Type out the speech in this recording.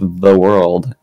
the world.